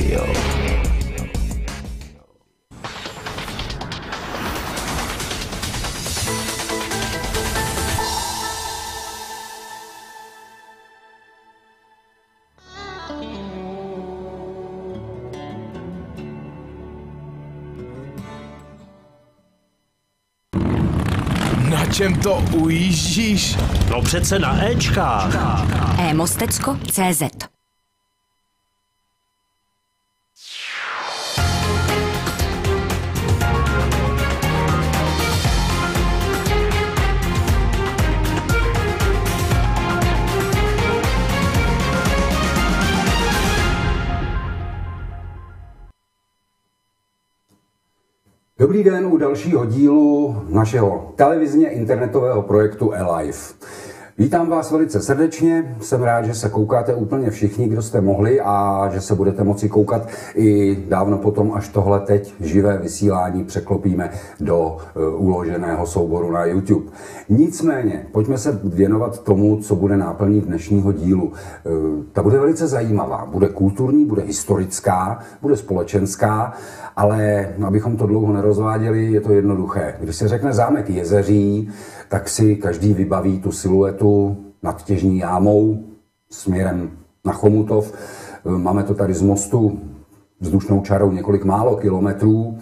Radio. Na čem to ujíždíš? No přece na Ečkách. E-mostecko.cz Den u dalšího dílu našeho televizně internetového projektu Alive. Vítám vás velice srdečně, jsem rád, že se koukáte úplně všichni, kdo jste mohli a že se budete moci koukat i dávno potom, až tohle teď živé vysílání překlopíme do uh, uloženého souboru na YouTube. Nicméně, pojďme se věnovat tomu, co bude náplní dnešního dílu. Uh, ta bude velice zajímavá, bude kulturní, bude historická, bude společenská, ale abychom to dlouho nerozváděli, je to jednoduché. Když se řekne zámek Jezeří, tak si každý vybaví tu siluetu nad těžní jámou směrem na Chomutov. Máme to tady z mostu vzdušnou čarou několik málo kilometrů.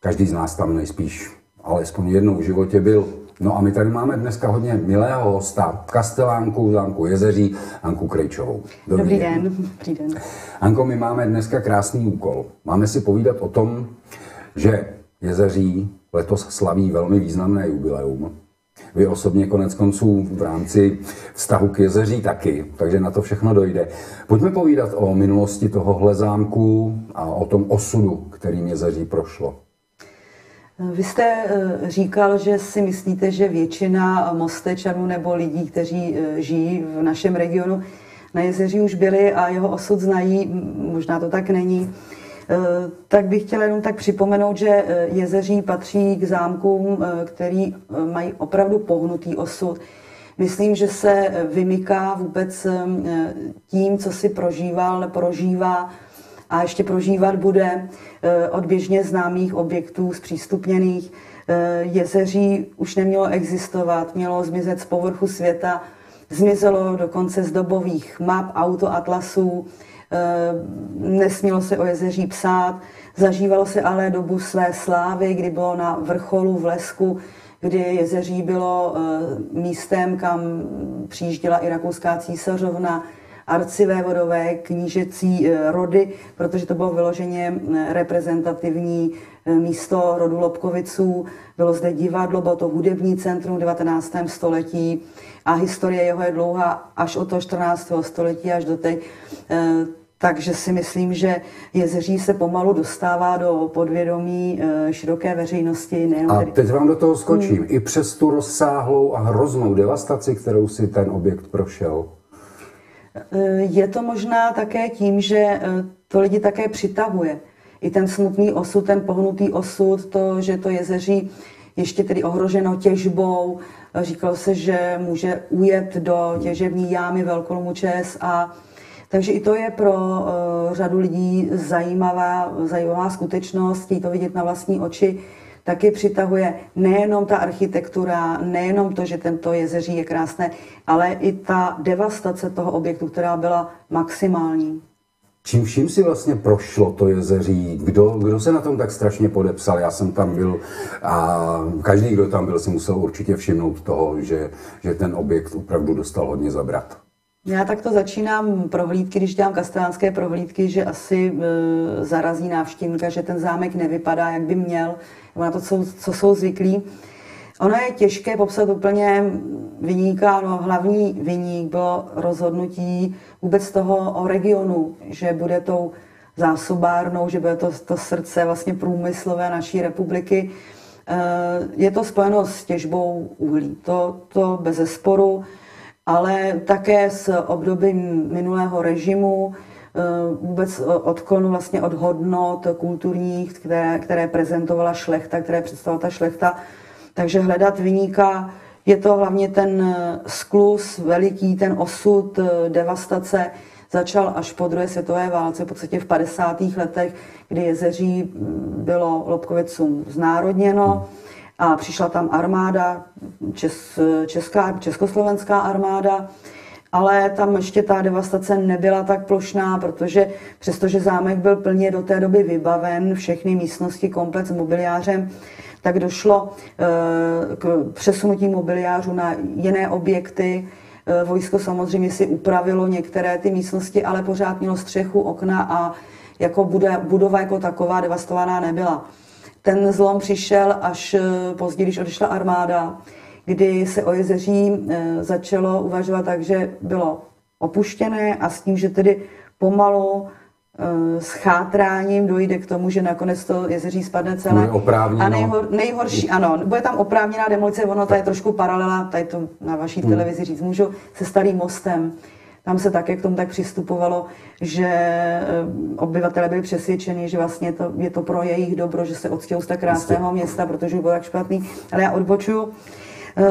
Každý z nás tam nejspíš alespoň jednou v životě byl. No a my tady máme dneska hodně milého hosta, kastelánku zámku Jezeří, Anku Krejčovou. Dobrý, Dobrý den. den. Dobrý den. Anko, my máme dneska krásný úkol. Máme si povídat o tom, že Jezeří letos slaví velmi významné jubileum. Vy osobně konec konců v rámci vztahu k jezeří taky, takže na to všechno dojde. Pojďme povídat o minulosti tohohle zámku a o tom osudu, kterým jezeří prošlo. Vy jste eh, říkal, že si myslíte, že většina mostečanů nebo lidí, kteří eh, žijí v našem regionu na jezeří už byli a jeho osud znají, možná to tak není. Eh, tak bych chtěla jenom tak připomenout, že eh, jezeří patří k zámkům, eh, který mají opravdu pohnutý osud. Myslím, že se vymyká vůbec tím, co si prožíval, prožívá a ještě prožívat bude od běžně známých objektů zpřístupněných. Jezeří už nemělo existovat, mělo zmizet z povrchu světa, zmizelo dokonce z dobových map, autoatlasů, Eh, nesmělo se o jezeří psát, zažívalo se ale dobu své slávy, kdy bylo na vrcholu v Lesku, kdy jezeří bylo eh, místem, kam přijížděla i rakouská císařovna, arcivévodové, knížecí eh, rody, protože to bylo vyloženě reprezentativní místo rodu Lobkoviců. Bylo zde divadlo, bylo to hudební centrum v 19. století a historie jeho je dlouhá až od toho 14. století až do teď. Eh, takže si myslím, že Jezeří se pomalu dostává do podvědomí eh, široké veřejnosti. Nejenom a teď vám do toho skočím. Hmm. I přes tu rozsáhlou a hroznou devastaci, kterou si ten objekt prošel. Eh, je to možná také tím, že to lidi také přitahuje. I ten smutný osud, ten pohnutý osud, to, že to jezeří ještě tedy ohroženo těžbou, Říkalo se, že může ujet do těžební jámy Velkolomu ČES a takže i to je pro uh, řadu lidí zajímavá, zajímavá skutečnost, chtějí to vidět na vlastní oči, taky přitahuje nejenom ta architektura, nejenom to, že tento jezeří je krásné, ale i ta devastace toho objektu, která byla maximální. Čím vším si vlastně prošlo to jezeří? Kdo, kdo se na tom tak strašně podepsal? Já jsem tam byl a každý, kdo tam byl, si musel určitě všimnout toho, že, že ten objekt opravdu dostal hodně zabrat. Já takto začínám prohlídky, když dělám kastelánské prohlídky, že asi e, zarazí návštěvníka, že ten zámek nevypadá, jak by měl, na to, co, co jsou zvyklí. Ono je těžké popsat úplně vyníka, no hlavní vyník bylo rozhodnutí vůbec toho o regionu, že bude tou zásobárnou, že bude to, to srdce vlastně průmyslové naší republiky. Eh, je to spojeno s těžbou uhlí, to, to bez zesporu, ale také s obdobím minulého režimu, eh, vůbec odklonu vlastně od hodnot kulturních, které, které prezentovala šlechta, které představovala ta šlechta, takže hledat vyníka je to hlavně ten eh, sklus veliký, ten osud eh, devastace začal až po druhé světové válce, v podstatě v 50. letech, kdy jezeří mm, bylo Lobkovicům znárodněno a přišla tam armáda, čes, česká, československá armáda, ale tam ještě ta devastace nebyla tak plošná, protože přestože zámek byl plně do té doby vybaven, všechny místnosti komplet s mobiliářem, tak došlo k přesunutí mobiliářů na jiné objekty. Vojsko samozřejmě si upravilo některé ty místnosti, ale pořád mělo střechu, okna a jako budova jako taková devastovaná nebyla. Ten zlom přišel až později, když odešla armáda, kdy se o jezeří začalo uvažovat tak, že bylo opuštěné a s tím, že tedy pomalu eh, s chátráním dojde k tomu, že nakonec to jezeří spadne celé. A nejhor, nejhorší, ano, bude tam oprávněná demolice, ono to je trošku paralela, tady to na vaší hmm. televizi říct můžu, se starým mostem. Tam se také k tomu tak přistupovalo, že eh, obyvatele byli přesvědčeni, že vlastně to, je to pro jejich dobro, že se odstěhou z tak krásného města, protože bylo tak špatný. Ale já odbočuju. Eh,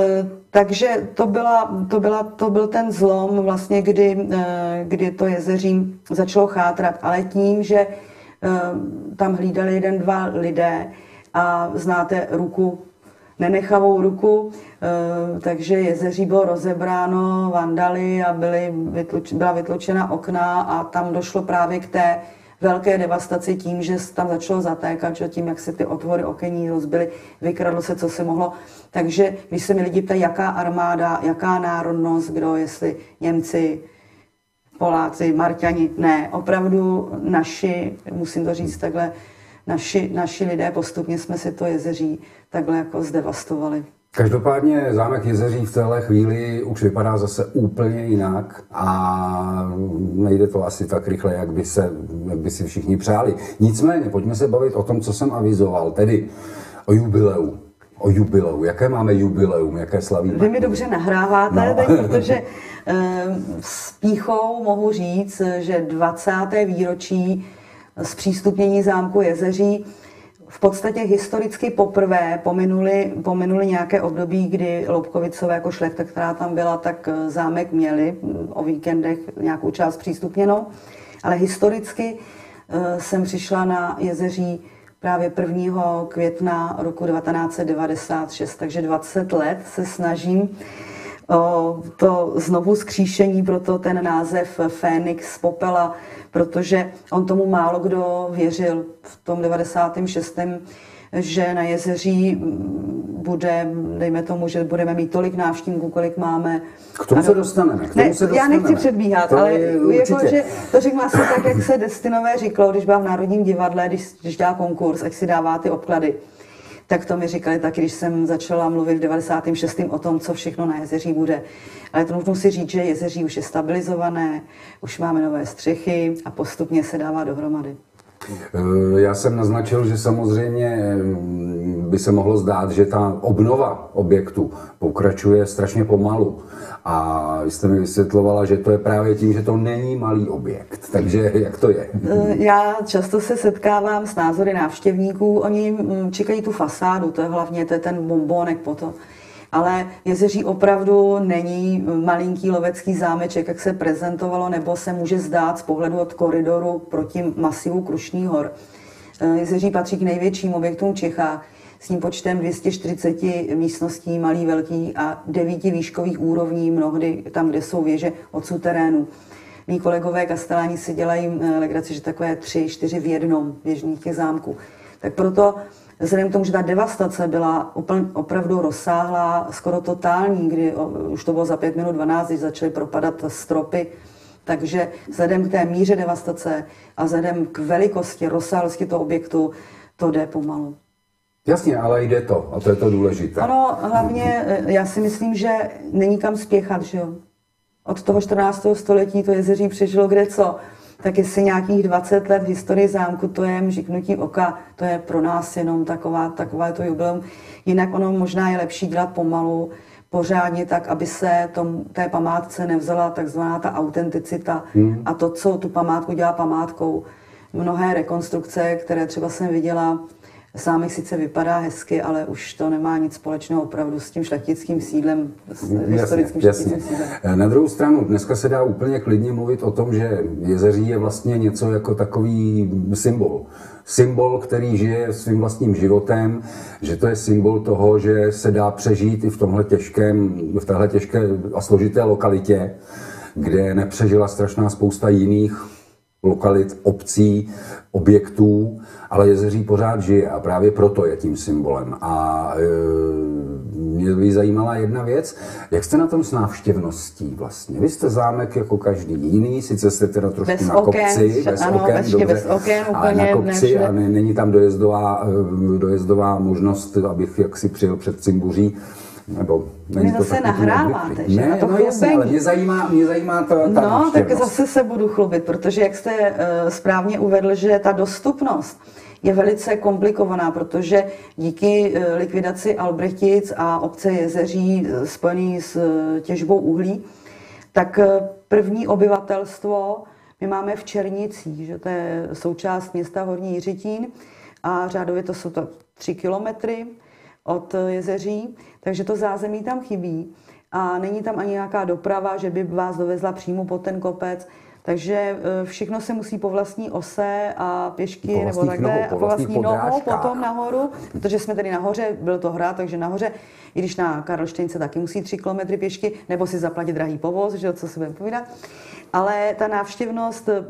takže to, byla, to, byla, to byl ten zlom, vlastně, kdy, eh, kdy to jezeří začalo chátrat, ale tím, že tam hlídali jeden, dva lidé a znáte ruku, nenechavou ruku, takže jezeří bylo rozebráno vandaly a byly, byla vytločena okna a tam došlo právě k té velké devastaci tím, že tam začalo zatékat, že tím, jak se ty otvory okení rozbily, vykradlo se, co se mohlo. Takže když se mi lidi ptají, jaká armáda, jaká národnost, kdo, jestli Němci, Poláci, Marťani, ne, opravdu naši, musím to říct takhle, naši, naši lidé postupně jsme si to jezeří takhle jako zdevastovali. Každopádně zámek Jezeří v téhle chvíli už vypadá zase úplně jinak a nejde to asi tak rychle, jak by, se, jak by si všichni přáli. Nicméně, pojďme se bavit o tom, co jsem avizoval, tedy o jubileu. O jubileu. Jaké máme jubileum? Jaké slaví? Vy mi dobře nahráváte, no. tak, protože e, s píchou mohu říct, že 20. výročí zpřístupnění zámku Jezeří v podstatě historicky poprvé pominuli, pominuli nějaké období, kdy Loubkovicové jako šlechta, která tam byla, tak eh, zámek měli mm, o víkendech nějakou část přístupněnou. Ale historicky eh, jsem přišla na jezeří právě 1. května roku 1996, takže 20 let se snažím to znovu skříšení, proto ten název Fénix z popela, protože on tomu málo kdo věřil v tom 96 že na jezeří bude, dejme tomu, že budeme mít tolik návštěvníků, kolik máme. K tomu se dostaneme. K tomu ne, se dostaneme. Já nechci předbíhat, to ale jako, že to řekla asi tak, jak se Destinové říkalo, když byla v Národním divadle, když, když dělá konkurs, ať si dává ty obklady. Tak to mi říkali taky, když jsem začala mluvit v 96. o tom, co všechno na jezeří bude. Ale to nutno si říct, že jezeří už je stabilizované, už máme nové střechy a postupně se dává dohromady. Eh, já jsem naznačil, že samozřejmě mm, by se mohlo zdát, že ta obnova objektu pokračuje strašně pomalu. A vy jste mi vysvětlovala, že to je právě tím, že to není malý objekt. Takže jak to je? Eh, já často se setkávám s názory návštěvníků. Oni mm, čekají tu fasádu, to je hlavně to je ten bombónek potom ale Jezeří opravdu není malinký lovecký zámeček, jak se prezentovalo, nebo se může zdát z pohledu od koridoru proti masivu Krušný hor. Eh, Jezeří patří k největším objektům Čechách s tím počtem 240 místností, malý, velký a devíti výškových úrovní, mnohdy tam, kde jsou věže od suterénu. Mí kolegové kasteláni si dělají eh, legraci, že takové tři, čtyři v jednom běžných těch zámků. Tak proto Vzhledem k tomu, že ta devastace byla úplně, opravdu rozsáhlá, skoro totální, kdy už to bylo za 5 minut 12, když začaly propadat stropy, takže vzhledem k té míře devastace a vzhledem k velikosti, rozsáhlosti toho objektu, to jde pomalu. Jasně, ale jde to a to je to důležité. Ano, hlavně eh, já si myslím, že není kam spěchat, že jo. Od toho 14. století to jezeří přežilo kde co tak jestli nějakých 20 let historie zámku, to je mžiknutí oka, to je pro nás jenom taková, taková to jubileum. Jinak ono možná je lepší dělat pomalu, pořádně tak, aby se tom, té památce nevzala takzvaná ta autenticita hmm. a to, co tu památku dělá památkou. Mnohé rekonstrukce, které třeba jsem viděla, Zámek sice vypadá hezky, ale už to nemá nic společného opravdu s tím šlechtickým sídlem, s jasně, historickým jasně. šlechtickým sídlem. Na druhou stranu, dneska se dá úplně klidně mluvit o tom, že jezeří je vlastně něco jako takový symbol. Symbol, který žije svým vlastním životem, že to je symbol toho, že se dá přežít i v tomhle těžkém, v téhle těžké a složité lokalitě, kde nepřežila strašná spousta jiných lokalit, obcí, objektů, ale Jezeří pořád žije a právě proto je tím symbolem. A e, mě by zajímala jedna věc, jak jste na tom s návštěvností vlastně? Vy jste zámek jako každý jiný, sice jste teda trošku bez na oken, kopci, bez ano, oken, bez, dobře, bez oken ale úplně na kopci a ne, není tam dojezdová, e, dojezdová možnost, abych jaksi přijel před Cimbuří, nebo není to zase tak nahráváte, že? Ne, to no jasně, ale chlubení. mě zajímá, mě zajímá ta, ta No, tak návštěvnost. zase se budu chlubit, protože jak jste eh, správně uvedl, že ta dostupnost je velice komplikovaná, protože díky eh, likvidaci Albrechtic a obce Jezeří eh, spojený s eh, těžbou uhlí, tak první obyvatelstvo my máme v Černicích, že to je součást města Horní Jiřitín a řádově to jsou to tři kilometry od eh, Jezeří, takže to zázemí tam chybí a není tam ani nějaká doprava, že by vás dovezla přímo pod ten kopec. Takže eh, všechno se musí po vlastní ose a pěšky Po nebo takhle nohou, a po po vlastní nohou potom nahoru, protože jsme tady nahoře, byl to hrad, takže nahoře, i když na Karlštejnce taky musí tři kilometry pěšky, nebo si zaplatit drahý povoz, že co si budeme povídat. Ale ta návštěvnost eh,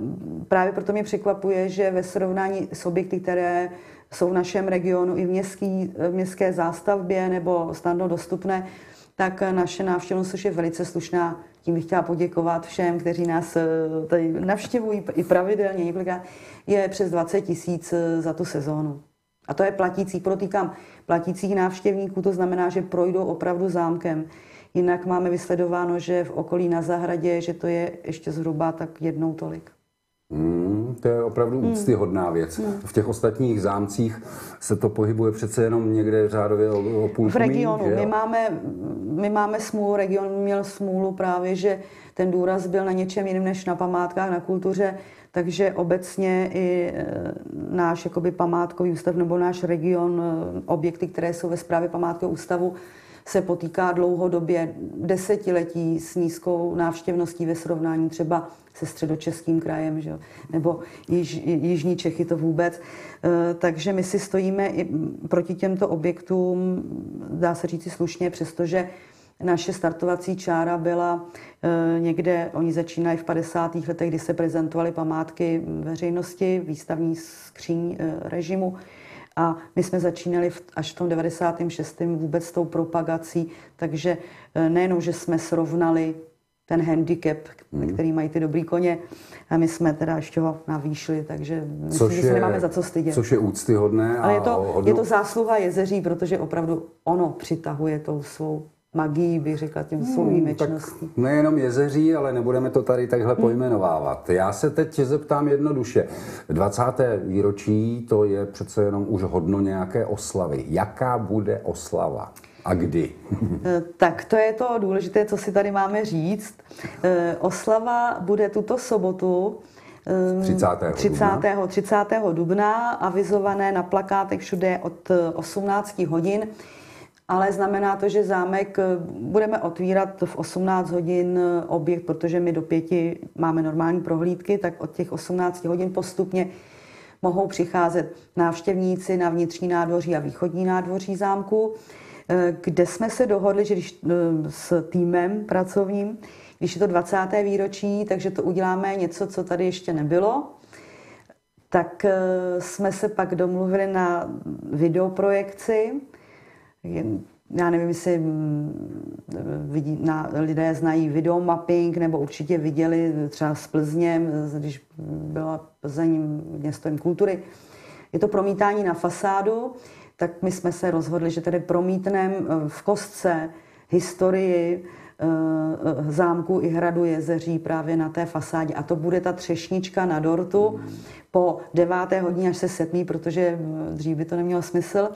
právě proto mě překvapuje, že ve srovnání s objekty, které jsou v našem regionu i v, městský, v městské zástavbě nebo snadno dostupné, tak naše návštěvnost je velice slušná. Tím bych chtěla poděkovat všem, kteří nás eh, tady navštěvují i pravidelně, několikrát. Je přes 20 tisíc eh, za tu sezónu. A to je platící, protýkám, platících návštěvníků, to znamená, že projdou opravdu zámkem. Jinak máme vysledováno, že v okolí na zahradě, že to je ještě zhruba tak jednou tolik. Hmm, to je opravdu Hmm. úctyhodná věc. V těch ostatních zámcích se to pohybuje přece jenom někde řádově o, o půlku V regionu. že My máme, my máme smůlu, region měl smůlu právě, že ten důraz byl na něčem jiném než na památkách, na kultuře, takže obecně i e, náš jakoby památkový ústav nebo náš region, e, objekty, které jsou ve správě památkového ústavu, se potýká dlouhodobě desetiletí s nízkou návštěvností ve srovnání třeba se středočeským krajem, že? nebo již, jižní Čechy to vůbec. E, Takže my si stojíme i proti těmto objektům, dá se říci slušně, přestože naše startovací čára byla e, někde, oni začínají v 50. letech, kdy se prezentovaly památky veřejnosti, výstavní skříň e, režimu. A my jsme začínali v, až v tom 96. vůbec s tou propagací, takže e, nejenom, že jsme srovnali ten handicap, který mají ty dobrý koně, a my jsme teda ještě ho navýšili, takže myslím, že se nemáme za co stydět. Což je úctyhodné. Ale je to, hodno- je to zásluha jezeří, protože opravdu ono přitahuje tou svou magií, bych řekla, tím svou výjimečností. Nejenom jezeří, ale nebudeme to tady takhle Hmm. pojmenovávat. Já se teď zeptám jednoduše. 20. výročí, to je přece jenom už hodno nějaké oslavy. Jaká bude oslava? A kdy? Eh, Tak to je to důležité, co si tady máme říct. Eh, Oslava bude tuto sobotu eh, 30. 30. 30. dubna, avizované na plakátech všude od eh, 18 hodin, ale znamená to, že zámek eh, budeme otvírat v 18 hodin eh, objekt, protože my do pěti máme normální prohlídky, tak od těch 18 hodin postupně mohou přicházet návštěvníci na vnitřní nádvoří a východní nádvoří zámku, eh, kde jsme se dohodli, že když s týmem pracovním, když je to 20. výročí, takže to uděláme něco, co tady ještě nebylo, tak jsme se pak domluvili na videoprojekci. Já nevím, jestli mm, vidí, na, lidé znají videomapping, nebo určitě viděli třeba z Plzně, když byla Plzeň městem kultury. Je to promítání na fasádu, tak my jsme se rozhodli, že tedy promítneme v kostce historii eh, zámku i hradu Jezeří právě na té fasádě. A to bude ta třešnička na dortu po deváté hodině, až se setmí, protože dřív by to nemělo smysl.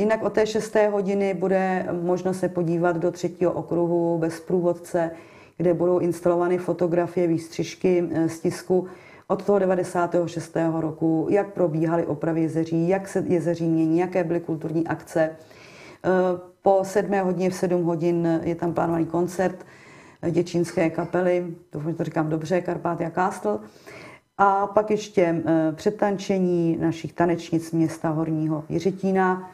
Jinak od té šesté hodiny bude možnost se podívat do třetího okruhu bez průvodce, kde budou instalovány fotografie, výstřižky eh, z tisku od toho 96. roku, jak probíhaly opravy jezeří, jak se jezeří mění, jaké byly kulturní akce. Eh, Po sedmé hodině v sedm hodin je tam plánovaný koncert děčínské kapely, doufám, že to říkám dobře, Karpatia Castle. A pak ještě eh, předtančení našich tanečnic města Horního Jiřetína.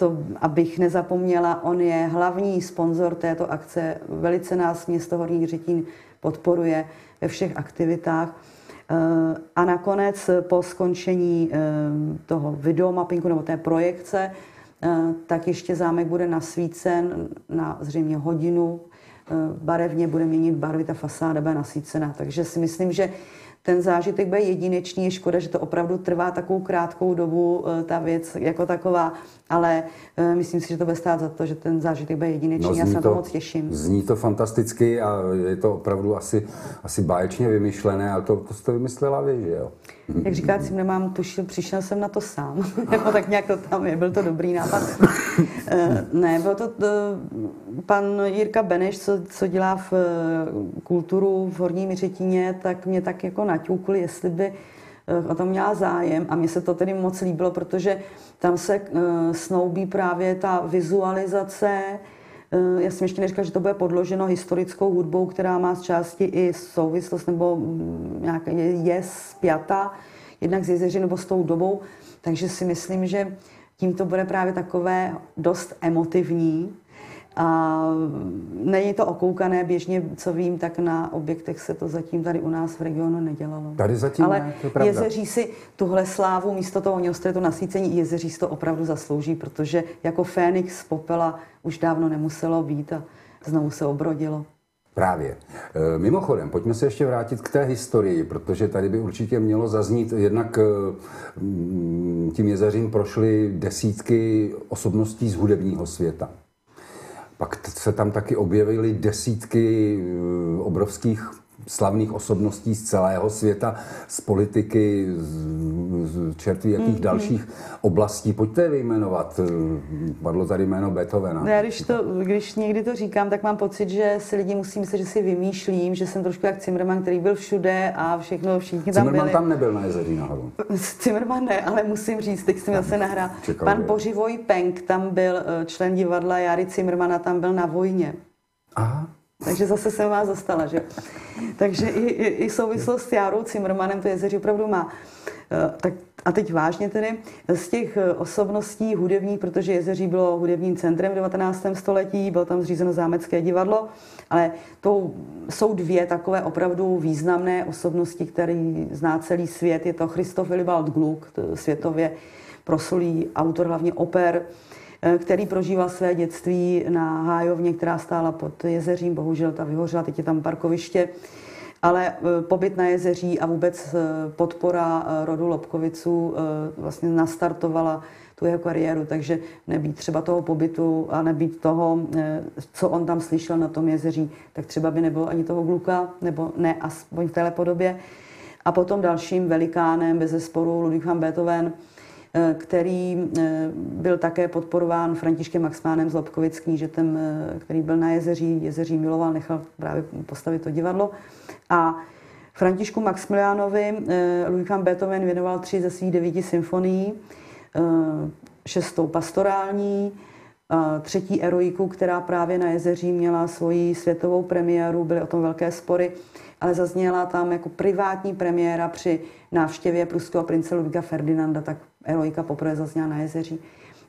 To, abych nezapomněla, on je hlavní sponzor této akce. Velice nás město Horní Jiřetín podporuje ve všech aktivitách. A nakonec po skončení toho videomappingu nebo té projekce, tak ještě zámek bude nasvícen na zřejmě hodinu. Barevně bude měnit barvy, ta fasáda bude nasvícená. Takže si myslím, že ten zážitek bude jedinečný. Je škoda, že to opravdu trvá takovou krátkou dobu, eh, ta věc jako taková, ale eh, myslím si, že to bude stát za to, že ten zážitek bude jedinečný. No, Já se na to, to moc těším. Zní to fantasticky a je to opravdu asi, asi báječně vymyšlené, ale to, to jste vymyslela vy, že jo? Jak říká, si nemám tušil, přišel jsem na to sám. Nebo tak nějak to tam je, byl to dobrý nápad. Eh, ne, byl to pan Jirka Beneš, co, co dělá v kulturu v Horní Měřetíně, tak mě tak jako naťukl, jestli by eh, o tom měla zájem a mně se to tedy moc líbilo, protože tam se uh, snoubí právě ta vizualizace. Uh, já jsem ještě neříkala, že to bude podloženo historickou hudbou, která má z části i souvislost nebo mm, nějaká je, spjata jednak s jezeři nebo s tou dobou. Takže si myslím, že tím to bude právě takové dost emotivní. A není to okoukané, běžně, co vím, tak na objektech se to zatím tady u nás v regionu nedělalo. Tady zatím Ale ne, to je pravda. jezeří si tuhle slávu místo toho to nasvícení jezeří si to opravdu zaslouží, protože jako Fénix z popela už dávno nemuselo být a znovu se obrodilo. Právě. E, mimochodem, pojďme se ještě vrátit k té historii, protože tady by určitě mělo zaznít, jednak e, tím jezeřím prošly desítky osobností z hudebního světa. Pak se tam taky objevily desítky eh, obrovských slavných osobností z celého světa, z politiky, z čertví jakých mm-hmm. dalších oblastí. Pojďte je vyjmenovat. Padlo tady jméno Beethovena. Já když, to, když někdy to říkám, tak mám pocit, že si lidi musí myslet, že si vymýšlím, že jsem trošku jak Zimmerman, který byl všude a všechno, všichni tam Zimmerman byli. tam nebyl na jezeří nahoru. Zimmerman ne, ale musím říct, teď jsem zase nahrál. Pan Bořivoj Penk tam byl eh, člen divadla Jary Zimmermana, tam byl na vojně. Aha. Takže zase jsem vás zastala, že? Takže i, i, i souvislost s Járou Cimrmanem to jezeří opravdu má. Eh, tak a teď vážně tedy, z těch eh, osobností hudebních, protože Jezeří bylo hudebním centrem v 19. století, bylo tam zřízeno zámecké divadlo, ale to jsou dvě takové opravdu významné osobnosti, které zná celý svět. Je to Christoph Willibald Gluck, světově proslulý autor hlavně oper, který prožíval své dětství na hájovně, která stála pod jezeřím. Bohužel ta vyhořela, teď je tam parkoviště. Ale eh, pobyt na jezeří a vůbec eh, podpora rodu Lobkoviců vlastně nastartovala tu jeho kariéru, takže nebýt třeba toho pobytu a nebýt toho, co on tam slyšel na tom jezeří, tak třeba by nebylo ani toho Gluka, nebo ne aspoň v téhle podobě. A potom dalším velikánem bez zesporu Ludwig van Beethoven, Eh, který eh, byl také podporován Františkem Maxmánem z Lobkovic, knížetem, eh, který byl na jezeří, jezeří miloval, nechal právě postavit to divadlo. A Františku Maximiliánovi Louis van Beethoven věnoval tři ze svých devíti symfonií, šestou pastorální, třetí eroiku, která právě na jezeří měla svoji světovou premiéru, byly o tom velké spory, ale zazněla tam jako privátní premiéra při návštěvě pruského prince Ludviga Ferdinanda, tak Eroika poprvé zazněla na jezeří.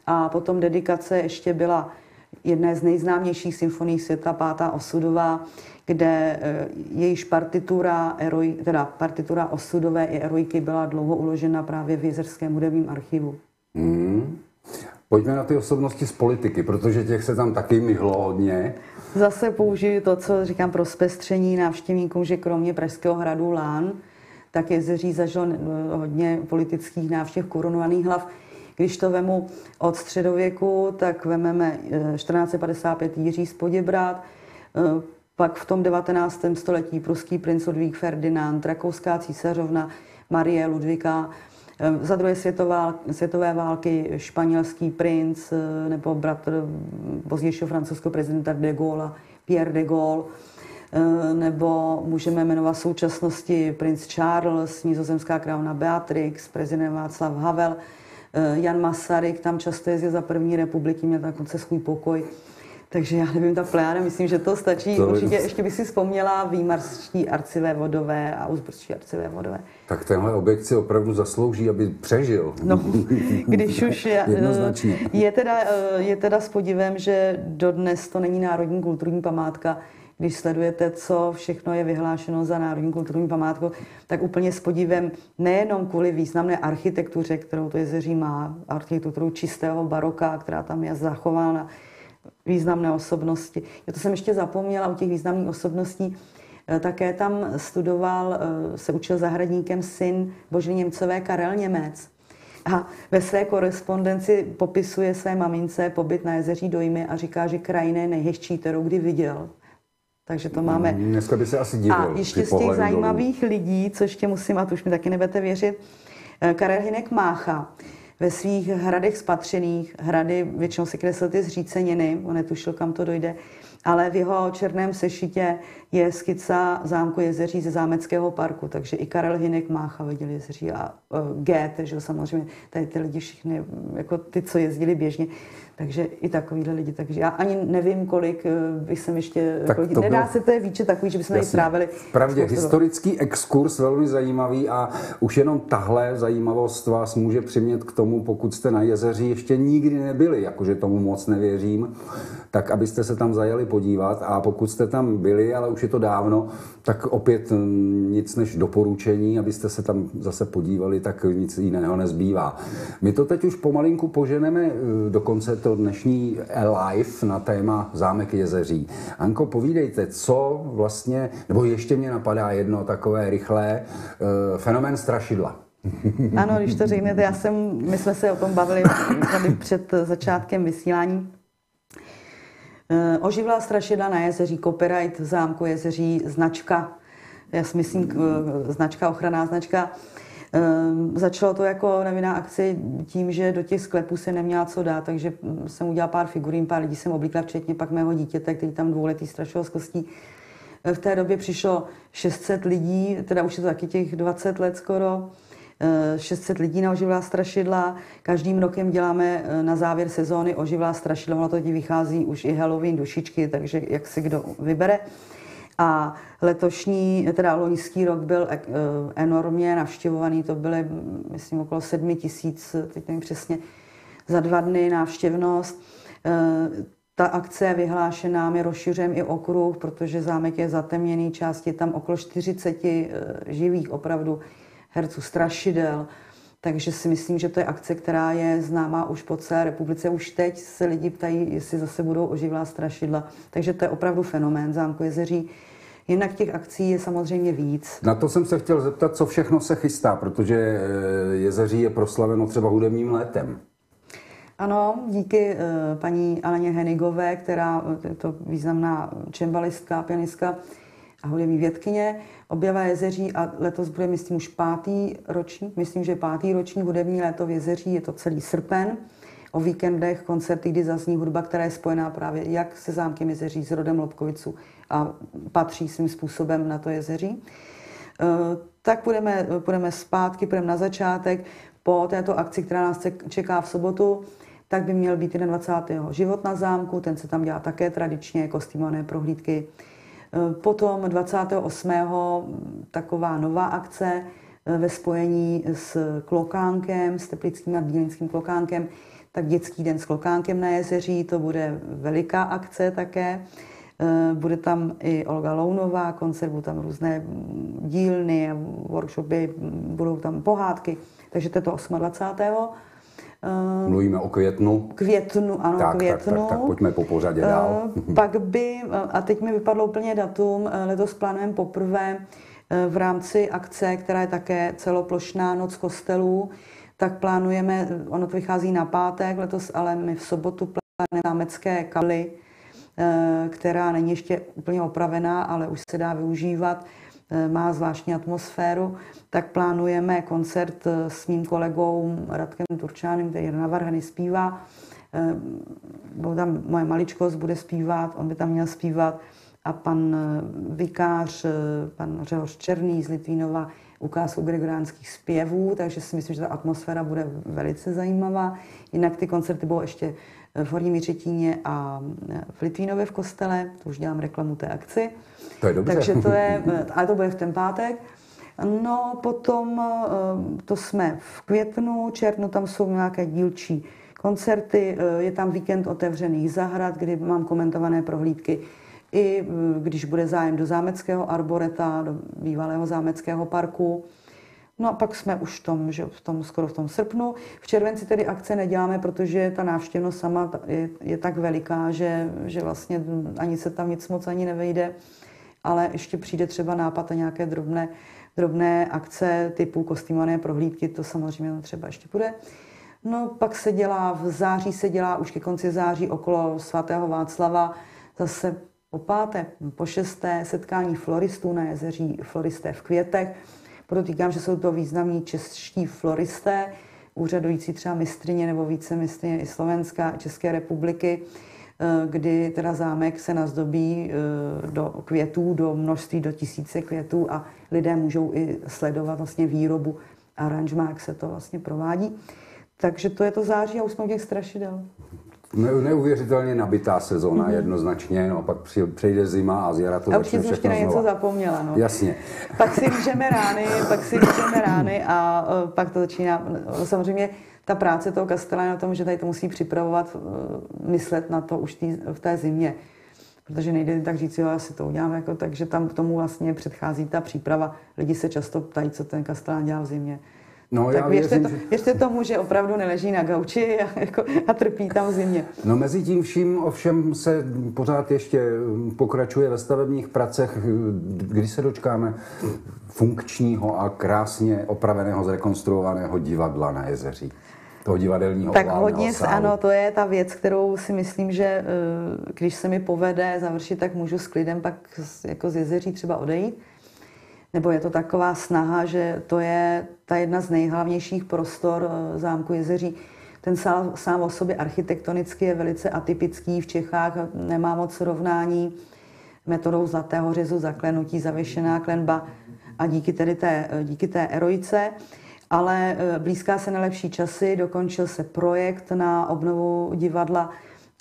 A potom dedikace ještě byla jedné z nejznámějších symfonií světa, pátá osudová, kde eh, jejíž partitura, eroj, teda partitura osudové i erojky byla dlouho uložena právě v Jezerském hudebním archivu. Mm. Pojďme na ty osobnosti z politiky, protože těch se tam taky myhlo hodně. Zase použiju to, co říkám pro zpestření návštěvníkům, že kromě Pražského hradu Lán, tak Jezeří zažil eh, hodně politických návštěv korunovaných hlav. Když to vemu od středověku, tak vememe 1455 eh, Jiří z Poděbrát, eh, pak v tom 19. století pruský princ Ludvík Ferdinand, rakouská císařovna Marie Ludvika, za druhé světová, světové války španělský princ nebo bratr pozdějšího francouzského prezidenta de Gaulle, Pierre de Gaulle, Eh, nebo můžeme jmenovat současnosti princ Charles, nizozemská královna Beatrix, prezident Václav Havel, eh, Jan Masaryk tam často jezdil za první republiky, měl dokonce svůj pokoj. Takže já nevím, ta plejáda, myslím, že to stačí. To Určitě je... ještě by si vzpomněla výmarští arcivé vodové a uzbrští arcivé vodové. Tak tenhle objekt si opravdu zaslouží, aby přežil. No, když už je, je, teda, je teda s podivem, že dodnes to není národní kulturní památka, když sledujete, co všechno je vyhlášeno za národní kulturní památku, tak úplně s podívem nejenom kvůli významné architektuře, kterou to jezeří má, architekturu čistého baroka, která tam je zachována, významné osobnosti. Já to jsem ještě zapomněla u těch významných osobností. Eh, také tam studoval, eh, se učil zahradníkem syn Boží Němcové Karel Němec. A ve své korespondenci popisuje své mamince pobyt na jezeří dojmy a říká, že krajina je nejhezčí, kterou kdy viděl. Takže to máme. Dneska by se asi divil. A ještě z těch zajímavých dolů. lidí, co ještě musím, a to už mi taky nebudete věřit, eh, Karel Hinek Mácha ve svých hradech spatřených, hrady většinou si kreslil ty zříceniny, on netušil, kam to dojde, ale v jeho černém sešitě je skica zámku Jezeří ze zámeckého parku, takže i Karel Hinek Mácha viděl Jezeří a uh, Goethe, že samozřejmě tady ty lidi všichni, jako ty, co jezdili běžně, takže i takovýhle lidi. Takže já ani nevím, kolik eh, bych jsem ještě... Tak kolik, nedá byl... se to je výčet takový, že bychom tady trávili. Pravdě, historický exkurs velmi zajímavý a už jenom tahle zajímavost vás může přimět k tomu, pokud jste na jezeří ještě nikdy nebyli, jakože tomu moc nevěřím, tak abyste se tam zajeli podívat a pokud jste tam byli, ale už je to dávno, tak opět nic než doporučení, abyste se tam zase podívali, tak nic jiného nezbývá. My to teď už pomalinku poženeme eh, do konce to dnešní live na téma Zámek Jezeří. Anko, povídejte, co vlastně, nebo ještě mě napadá jedno takové rychlé, eh, fenomén strašidla. Ano, když to řeknete, já jsem, my jsme se o tom bavili tady před začátkem vysílání. Eh, oživla strašidla na jezeří, copyright v zámku jezeří, značka, já si myslím, eh, značka, ochranná značka. Um, začalo to jako nevinná akce tím, že do těch sklepů se neměla co dát, takže jsem udělala pár figurín, pár lidí jsem oblíkla, včetně pak mého dítěte, který tam dvouletý strašil z kostí. V té době přišlo 600 lidí, teda už je to taky těch 20 let skoro, 600 lidí na oživlá strašidla. Každým rokem děláme eh, na závěr sezóny oživlá strašidla. Ono to vychází už i Halloween dušičky, takže jak si kdo vybere. A letošní, teda loňský rok byl eh, enormně navštěvovaný, to byly, myslím, okolo sedmi tisíc, teď nevím přesně, za dva dny návštěvnost. Eh, ta akce je vyhlášená, my rozšiřujeme i okruh, protože zámek je zatemněný, části tam okolo 40 živých opravdu herců strašidel. Takže si myslím, že to je akce, která je známá už po celé republice. Už teď se lidi ptají, jestli zase budou oživlá strašidla. Takže to je opravdu fenomén zámku Jezeří. Jinak těch akcí je samozřejmě víc. Na to jsem se chtěl zeptat, co všechno se chystá, protože eh, Jezeří je proslaveno třeba hudebním létem. Ano, díky eh, paní Aleně Henigové, která je to významná čembalistka, pianistka a hudební vědkyně, objava Jezeří a letos bude, myslím, už pátý ročník, myslím, že pátý ročník hudební léto v Jezeří, je to celý srpen. O víkendech koncerty, kdy zazní hudba, která je spojená právě jak se zámkem Jezeří, s rodem Lobkovicu a patří svým způsobem na to Jezeří. E, tak budeme, budeme zpátky, půjdeme na začátek. Po této akci, která nás čeká v sobotu, tak by měl být 21. život na zámku, ten se tam dělá také tradičně, kostýmované prohlídky. Eh, potom 28. taková nová akce eh, ve spojení s Klokánkem, s Teplickým a Bílickým Klokánkem, tak dětský den s Klokánkem na jezeří, to bude veliká akce také. Eh, bude tam i Olga Lounová, koncert, budou tam různé dílny, workshopy, budou tam pohádky, takže to je to 28. Uh, Mluvíme o květnu. Květnu, ano, tak, květnu. Tak, tak, tak pojďme po pořadě dál. Uh, pak by, a teď mi vypadlo úplně datum, letos plánujeme poprvé v rámci akce, která je také celoplošná noc kostelů, tak plánujeme, ono to vychází na pátek letos, ale my v sobotu plánujeme námecké kabely, která není ještě úplně opravená, ale už se dá využívat Eh, má zvláštní atmosféru, tak plánujeme koncert eh, s mým kolegou Radkem Turčánem, který na Varhany zpívá. Eh, Byl tam moje maličkost bude zpívat, on by tam měl zpívat a pan vikář, pan Řehoř Černý z Litvínova ukázku gregoriánských zpěvů, takže si myslím, že ta atmosféra bude velice zajímavá. Jinak ty koncerty budou ještě v Horní Mířetíně a v Litvínově v kostele, to už dělám reklamu té akci. To je dobře. Takže to je, ale to bude v ten pátek. No potom eh, to jsme v květnu, červnu tam jsou nějaké dílčí koncerty, je tam víkend otevřených zahrad, kdy mám komentované prohlídky i když bude zájem do zámeckého arboreta, do bývalého zámeckého parku. No a pak jsme už v tom, že v tom, skoro v tom srpnu. V červenci tedy akce neděláme, protože ta návštěvnost sama je, je tak veliká, že, že vlastně ani se tam nic moc ani nevejde. Ale ještě přijde třeba nápad a nějaké drobné, drobné akce typu kostýmované prohlídky, to samozřejmě třeba ještě bude. No pak se dělá, v září se dělá už ke konci září okolo svatého Václava zase po páté, po šesté setkání floristů na jezeří Floristé v květech. Podotýkám, že jsou to významní čeští floristé, úřadující třeba mistrině nebo více mistrině i Slovenska České republiky, eh, kdy teda zámek se nazdobí eh, do květů, do množství, do tisíce květů a lidé můžou i sledovat vlastně výrobu aranžma, jak se to vlastně provádí. Takže to je to září a už jsme těch strašidel. Ne, neuvěřitelně nabitá sezóna mm-hmm. jednoznačně, no a pak při, přejde zima a z jara to a začne všechno na něco zapomněla. No. Jasně. Pak si můžeme rány, pak si můžeme rány a uh, pak to začíná, no, samozřejmě ta práce toho kastela je na tom, že tady to musí připravovat, uh, myslet na to už tý, v té zimě. Protože nejde tak říct, jo, já si to udělám, jako, takže tam k tomu vlastně předchází ta příprava. Lidi se často ptají, co ten kastelán dělá v zimě. No, tak já věřte, věřím, to, věřte tomu, že opravdu neleží na gauči a, jako, a trpí tam v zimě. No mezi tím vším ovšem se pořád ještě pokračuje ve stavebních pracech, kdy se dočkáme funkčního a krásně opraveného, zrekonstruovaného divadla na jezeří toho divadelního Tak hodně, sálu. ano, to je ta věc, kterou si myslím, že eh, když se mi povede završit, tak můžu s klidem pak jako z jezeří třeba odejít nebo je to taková snaha, že to je ta jedna z nejhlavnějších prostor eh, zámku Jezeří. Ten sál sám o sobě architektonicky je velice atypický v Čechách, nemá moc srovnání metodou zlatého řezu, zaklenutí, zavěšená klenba a díky tedy té, eh, díky té erojce. Ale eh, blízká se nelepší časy, dokončil se projekt na obnovu divadla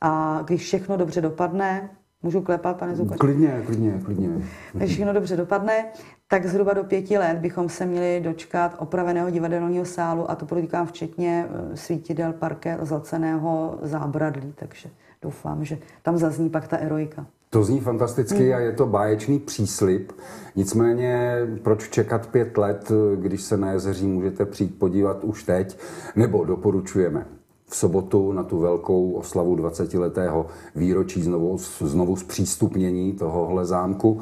a když všechno dobře dopadne, Můžu klepat, pane Zubač? Klidně, klidně, klidně. Když všechno dobře dopadne, tak zhruba do pěti let bychom se měli dočkat opraveného divadelního sálu a to podotýkám včetně eh, svítidel parke zlaceného zábradlí, takže doufám, že tam zazní pak ta erojka. To zní fantasticky mm. a je to báječný příslip. Nicméně, proč čekat pět let, když se na jezeří můžete přijít podívat už teď, nebo doporučujeme v sobotu na tu velkou oslavu 20-letého výročí znovu, znovu zpřístupnění tohohle zámku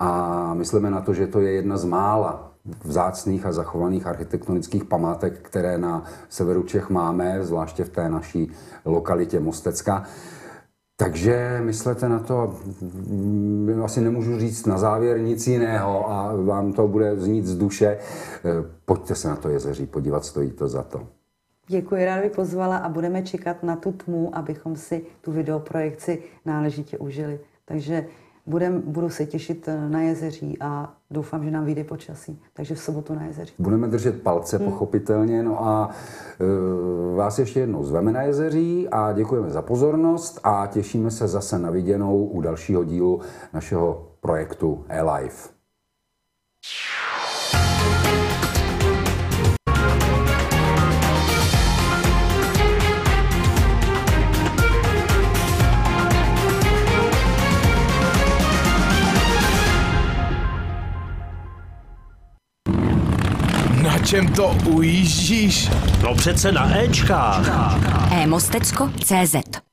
a myslíme na to, že to je jedna z mála vzácných a zachovaných architektonických památek, které na severu Čech máme, zvláště v té naší lokalitě Mostecka. Takže myslete na to, asi nemůžu říct na závěr nic jiného a vám to bude znít z duše. Pojďte se na to jezeří podívat, stojí to za to. Děkuji, rád bych pozvala a budeme čekat na tu tmu, abychom si tu videoprojekci náležitě užili. Takže budem, budu se těšit eh, na jezeří a doufám, že nám vyjde počasí. Takže v sobotu na jezeří. Budeme držet palce, hmm. pochopitelně. No a e, vás ještě jednou zveme na jezeří a děkujeme za pozornost a těšíme se zase na viděnou u dalšího dílu našeho projektu E-Life. Čem to ujíždíš? No přece na Ečkách. e-mostecko.cz